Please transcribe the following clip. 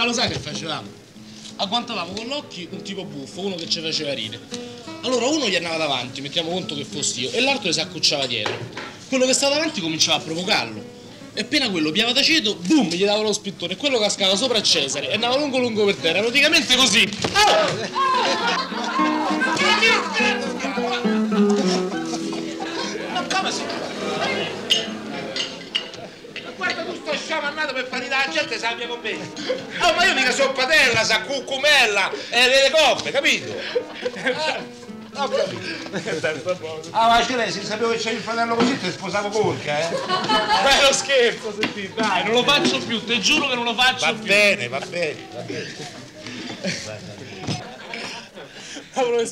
Ma lo sai che facevamo? Agguantavamo con l'occhio un tipo buffo, uno che ci faceva ridere. Allora uno gli andava davanti, mettiamo conto che fossi io, e l'altro gli si accucciava dietro. Quello che stava davanti cominciava a provocarlo. E appena quello piava da ceto, boom, gli dava lo spittone e quello cascava sopra a Cesare e andava lungo lungo per terra, praticamente così. Ma sto sciamannato per fare la gente sa mia con me. Oh, ma io mica so padella, sa cucumella e le coppe, capito? Ah, ho capito. Ah, ma ce lei, se sapevo che c'era il fratello così, ti sposavo porca, eh? Dai, lo scherzo, senti, dai, non lo faccio più, te giuro che non lo faccio Va più. bene, va bene, va bene. Cavolo,